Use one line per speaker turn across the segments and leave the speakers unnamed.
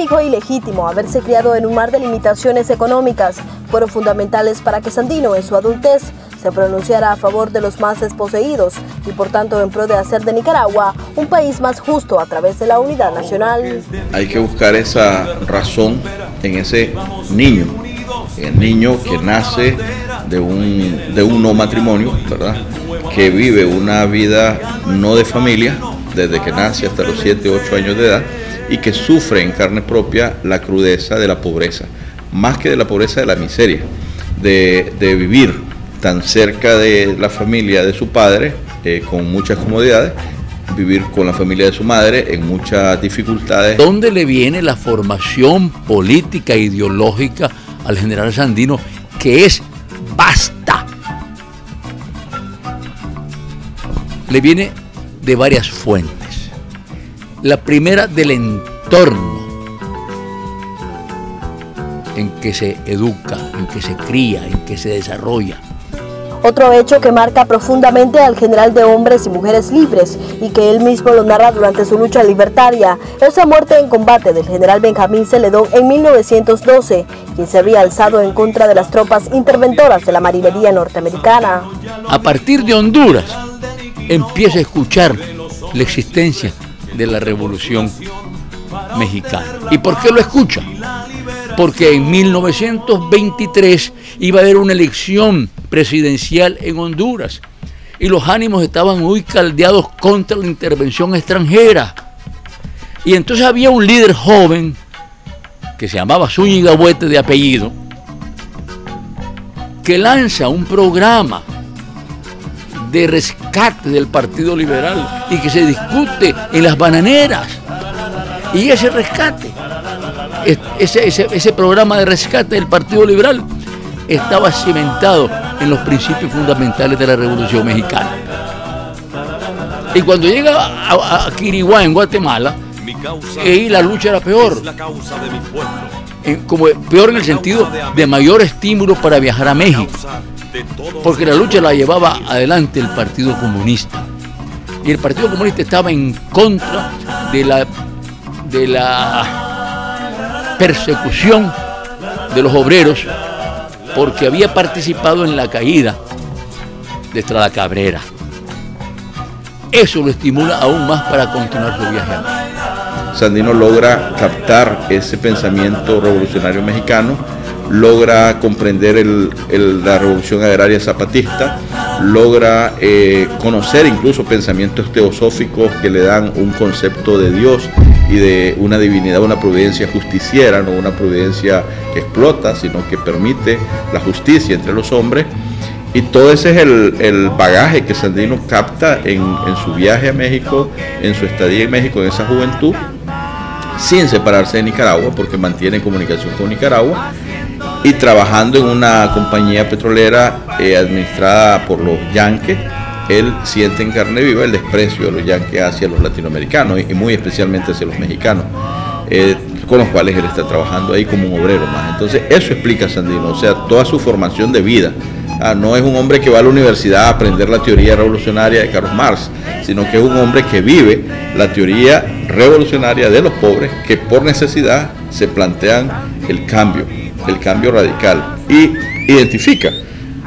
hijo ilegítimo, haberse criado en un mar de limitaciones económicas, fueron fundamentales para que Sandino en su adultez se pronunciara a favor de los más desposeídos y por tanto en pro de hacer de Nicaragua un país más justo a través de la unidad nacional.
Hay que buscar esa razón en ese niño, el niño que nace de un, de un no matrimonio, ¿verdad? que vive una vida no de familia desde que nace hasta los 7, 8 años de edad y que sufre en carne propia la crudeza de la pobreza, más que de la pobreza de la miseria, de, vivir tan cerca de la familia de su padre, eh, con muchas comodidades, vivir con la familia de su madre en muchas dificultades.
¿Dónde le viene la formación política e ideológica al general Sandino que es basta? Le viene de varias fuentes. La primera del entorno en que se educa, en que se cría, en que se desarrolla.
Otro hecho que marca profundamente al general de hombres y mujeres libres y que él mismo lo narra durante su lucha libertaria es la muerte en combate del general Benjamín Celedón en 1912, quien se había alzado en contra de las tropas interventoras de la marinería norteamericana.
A partir de Honduras empieza a escuchar la existencia de la Revolución Mexicana. ¿Y por qué lo escucha? Porque en 1923 iba a haber una elección presidencial en Honduras y los ánimos estaban muy caldeados contra la intervención extranjera. Y entonces había un líder joven que se llamaba Zúñiga Huete de apellido, que lanza un programa de rescate del Partido Liberal y que se discute en las bananeras. Y ese rescate, ese, ese, programa de rescate del Partido Liberal estaba cimentado en los principios fundamentales de la Revolución Mexicana. Y cuando llega a, a, en Guatemala, ahí la lucha era peor. como peor en el sentido de mayor estímulo para viajar a México porque la lucha la llevaba adelante el Partido Comunista. Y el Partido Comunista estaba en contra de la, de la persecución de los obreros porque había participado en la caída de Estrada Cabrera. Eso lo estimula aún más para continuar su viaje.
Sandino logra captar ese pensamiento revolucionario mexicano logra comprender la revolución agraria zapatista, logra eh, conocer incluso pensamientos teosóficos que le dan un concepto de Dios y de una divinidad, una providencia justiciera, no una providencia que explota, sino que permite la justicia entre los hombres. Y todo ese es el, bagaje que Sandino capta en, en su viaje a México, en su estadía en México, en esa juventud, sin separarse de Nicaragua, porque mantiene comunicación con Nicaragua, y trabajando en una compañía petrolera eh, administrada por los yanques, él siente en carne viva el desprecio de los yanques hacia los latinoamericanos y muy especialmente hacia los mexicanos, eh, con los cuales él está trabajando ahí como un obrero más. Entonces eso explica Sandino, o sea, toda su formación de vida. Ah, no es un hombre que va a la universidad a aprender la teoría revolucionaria de Carlos Marx, sino que es un hombre que vive la teoría revolucionaria de los pobres que por necesidad se plantean el cambio el cambio radical y identifica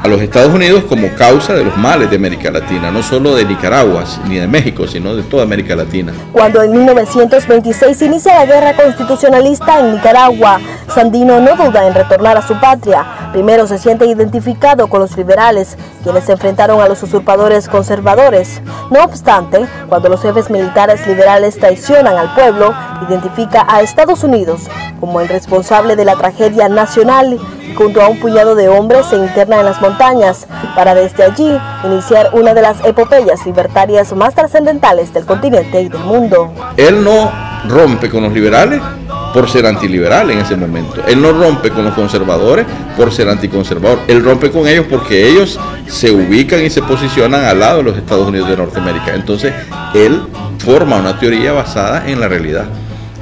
a los Estados Unidos como causa de los males de América Latina, no solo de Nicaragua ni de México, sino de toda América Latina.
Cuando en 1926 inicia la guerra constitucionalista en Nicaragua, Sandino no duda en retornar a su patria. Primero se siente identificado con los liberales, quienes se enfrentaron a los usurpadores conservadores. No obstante, cuando los jefes militares liberales traicionan al pueblo, identifica a Estados Unidos como el responsable de la tragedia nacional junto a un puñado de hombres se interna en las montañas para desde allí iniciar una de las epopeyas libertarias más trascendentales del continente y del mundo.
Él no rompe con los liberales por ser antiliberal en ese momento. Él no rompe con los conservadores por ser anticonservador. Él rompe con ellos porque ellos se ubican y se posicionan al lado de los Estados Unidos de Norteamérica. Entonces, él forma una teoría basada en la realidad.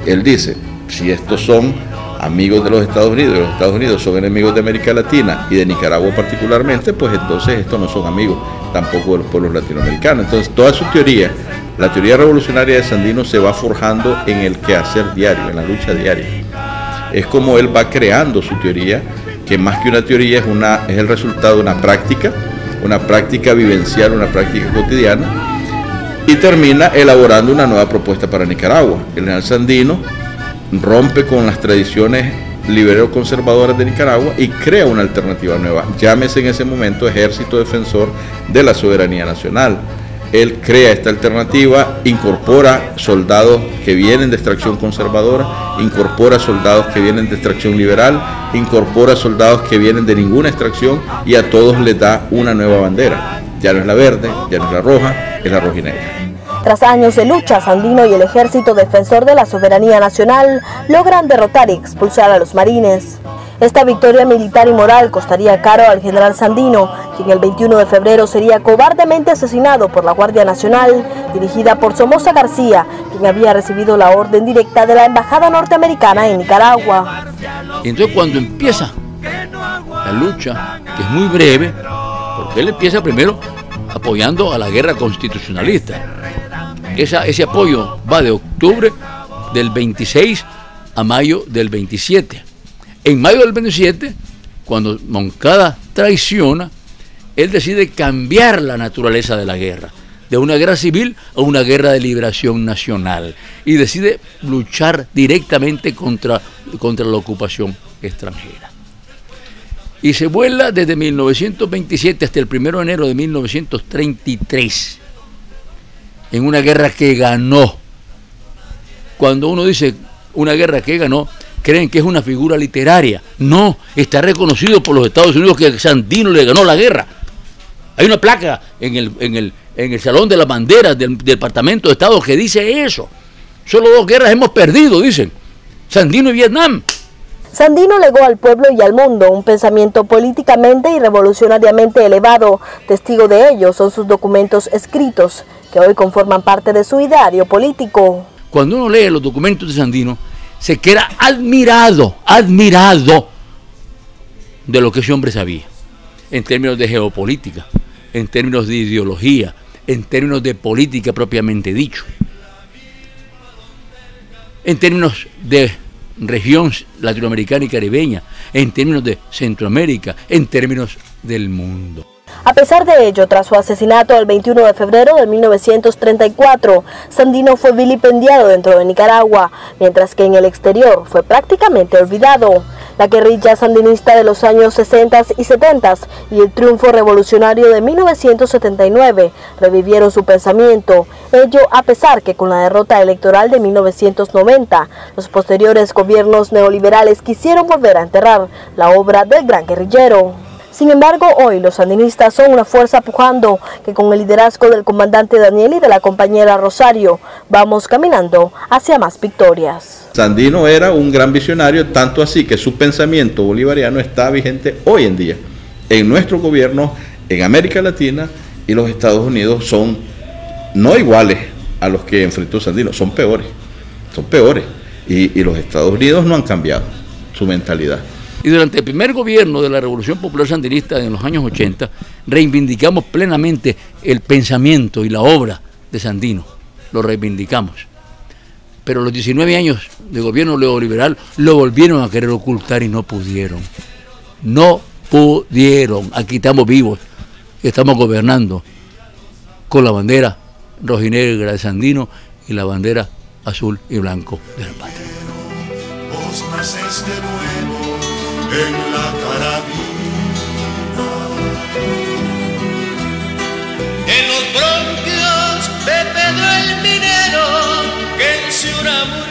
Él dice, si estos son amigos de los Estados Unidos, los Estados Unidos son enemigos de América Latina y de Nicaragua particularmente, pues entonces estos no son amigos tampoco de los pueblos latinoamericanos. Entonces toda su teoría, la teoría revolucionaria de Sandino se va forjando en el quehacer diario, en la lucha diaria. Es como él va creando su teoría, que más que una teoría es, una, es el resultado de una práctica, una práctica vivencial, una práctica cotidiana, y termina elaborando una nueva propuesta para Nicaragua. El general Sandino rompe con las tradiciones liberero conservadoras de Nicaragua y crea una alternativa nueva. Llámese en ese momento Ejército Defensor de la Soberanía Nacional. Él crea esta alternativa, incorpora soldados que vienen de extracción conservadora, incorpora soldados que vienen de extracción liberal, incorpora soldados que vienen de ninguna extracción y a todos les da una nueva bandera. Ya no es la verde, ya no es la roja, es la rojinegra.
Tras años de lucha, Sandino y el Ejército Defensor de la Soberanía Nacional logran derrotar y expulsar a los marines. Esta victoria militar y moral costaría caro al general Sandino, quien el 21 de febrero sería cobardemente asesinado por la Guardia Nacional, dirigida por Somoza García, quien había recibido la orden directa de la Embajada Norteamericana en Nicaragua.
Entonces cuando empieza la lucha, que es muy breve, porque él empieza primero apoyando a la guerra constitucionalista. Ese apoyo va de octubre del 26 a mayo del 27. En mayo del 27, cuando Moncada traiciona, él decide cambiar la naturaleza de la guerra, de una guerra civil a una guerra de liberación nacional, y decide luchar directamente contra, contra la ocupación extranjera. Y se vuela desde 1927 hasta el 1 de enero de 1933, en una guerra que ganó. Cuando uno dice una guerra que ganó, creen que es una figura literaria. No, está reconocido por los Estados Unidos que Sandino le ganó la guerra. Hay una placa en el, en el, en el Salón de las Banderas del, Departamento de Estado que dice eso. Solo dos guerras hemos perdido, dicen. Sandino y Vietnam.
Sandino legó al pueblo y al mundo un pensamiento políticamente y revolucionariamente elevado. Testigo de ello son sus documentos escritos, que hoy conforman parte de su ideario político.
Cuando uno lee los documentos de Sandino, se queda admirado, admirado de lo que ese hombre sabía, en términos de geopolítica, en términos de ideología, en términos de política propiamente dicho, en términos de región latinoamericana y caribeña, en términos de Centroamérica, en términos del mundo.
A pesar de ello, tras su asesinato el 21 de febrero de 1934, Sandino fue vilipendiado dentro de Nicaragua, mientras que en el exterior fue prácticamente olvidado. La guerrilla sandinista de los años 60 y 70 y el triunfo revolucionario de 1979 revivieron su pensamiento, ello a pesar que con la derrota electoral de 1990, los posteriores gobiernos neoliberales quisieron volver a enterrar la obra del gran guerrillero. Sin embargo, hoy los sandinistas son una fuerza pujando que con el liderazgo del comandante Daniel y de la compañera Rosario vamos caminando hacia más victorias.
Sandino era un gran visionario, tanto así que su pensamiento bolivariano está vigente hoy en día. En nuestro gobierno, en América Latina y los Estados Unidos son no iguales a los que enfrentó Sandino, son peores, son peores. Y, y los Estados Unidos no han cambiado su mentalidad.
Y durante el primer gobierno de la Revolución Popular Sandinista en los años 80, reivindicamos plenamente el pensamiento y la obra de Sandino. Lo reivindicamos. Pero los 19 años de gobierno neoliberal lo volvieron a querer ocultar y no pudieron. No pudieron. Aquí estamos vivos estamos gobernando con la bandera rojinegra de Sandino y la bandera azul y blanco de la patria
en la carabina. En los bronquios de Pedro el Minero, que en Ciudad